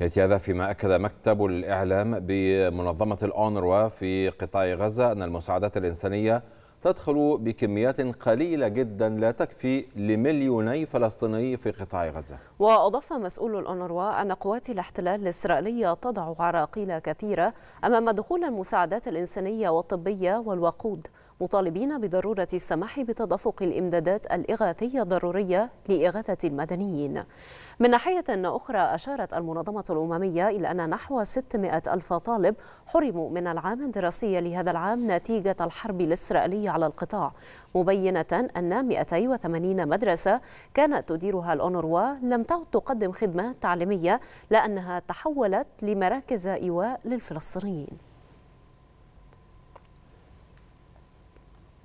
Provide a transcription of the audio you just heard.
يأتي هذا فيما أكد مكتب الإعلام بمنظمة الأونروا في قطاع غزة أن المساعدات الإنسانية تدخل بكميات قليلة جدا لا تكفي لمليوني فلسطيني في قطاع غزة. وأضاف مسؤول الأونروا أن قوات الاحتلال الإسرائيلية تضع عراقيل كثيرة أمام دخول المساعدات الإنسانية والطبية والوقود. مطالبين بضرورة السماح بتدفق الإمدادات الإغاثية الضرورية لإغاثة المدنيين. من ناحية أخرى أشارت المنظمة الأممية إلى أن نحو 600 ألف طالب حرموا من العام الدراسي لهذا العام نتيجة الحرب الإسرائيلية على القطاع. مبينة أن 280 مدرسة كانت تديرها الأونروا لم تعد تقدم خدمات تعليمية لأنها تحولت لمراكز إيواء للفلسطينيين.